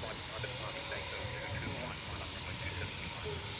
flight, I don't, I think they go two, two, one, one, I think they do 74.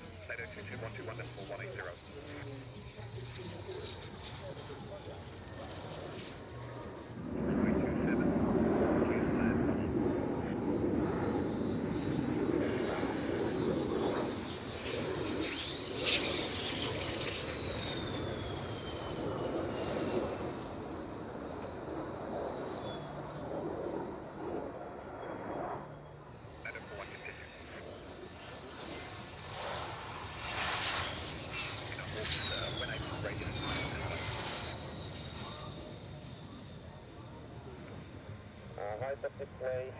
NATO 22121.180. UK,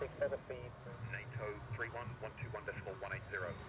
six feet. NATO 31121.180.